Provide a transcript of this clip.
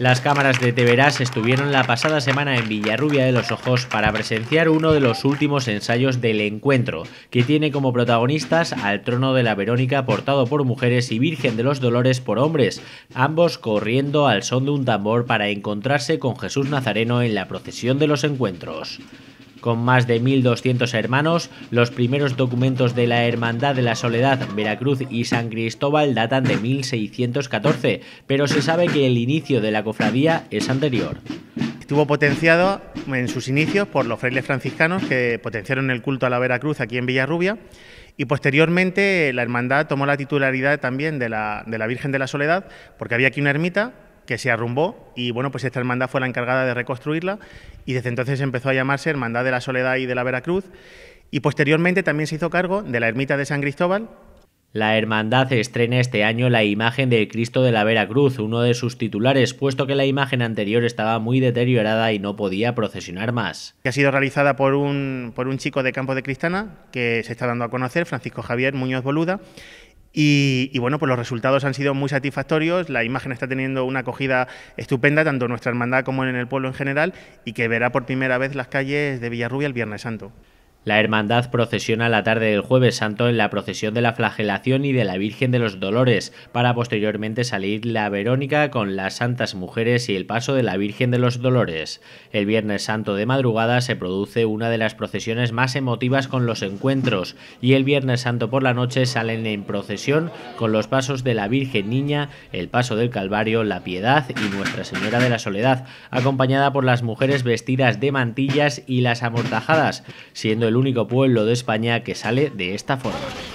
Las cámaras de Teverás estuvieron la pasada semana en Villarrubia de los Ojos para presenciar uno de los últimos ensayos del encuentro, que tiene como protagonistas al trono de la Verónica portado por mujeres y Virgen de los Dolores por hombres, ambos corriendo al son de un tambor para encontrarse con Jesús Nazareno en la procesión de los encuentros. Con más de 1.200 hermanos, los primeros documentos de la Hermandad de la Soledad, Veracruz y San Cristóbal datan de 1614, pero se sabe que el inicio de la cofradía es anterior. Estuvo potenciado en sus inicios por los frailes franciscanos que potenciaron el culto a la Veracruz aquí en Villarrubia y posteriormente la hermandad tomó la titularidad también de la, de la Virgen de la Soledad porque había aquí una ermita que se arrumbó y bueno, pues esta hermandad fue la encargada de reconstruirla y desde entonces empezó a llamarse Hermandad de la Soledad y de la Veracruz y posteriormente también se hizo cargo de la ermita de San Cristóbal. La hermandad estrena este año la imagen del Cristo de la Veracruz, uno de sus titulares, puesto que la imagen anterior estaba muy deteriorada y no podía procesionar más. Ha sido realizada por un, por un chico de Campo de Cristana, que se está dando a conocer, Francisco Javier Muñoz Boluda, y, bueno, pues los resultados han sido muy satisfactorios, la imagen está teniendo una acogida estupenda, tanto en nuestra hermandad como en el pueblo en general, y que verá por primera vez las calles de Villarrubia el Viernes Santo. La hermandad procesiona la tarde del jueves santo en la procesión de la flagelación y de la Virgen de los Dolores, para posteriormente salir la Verónica con las Santas Mujeres y el paso de la Virgen de los Dolores. El viernes santo de madrugada se produce una de las procesiones más emotivas con los encuentros y el viernes santo por la noche salen en procesión con los pasos de la Virgen Niña, el paso del Calvario, la Piedad y Nuestra Señora de la Soledad, acompañada por las mujeres vestidas de mantillas y las amortajadas, siendo el el único pueblo de España que sale de esta forma.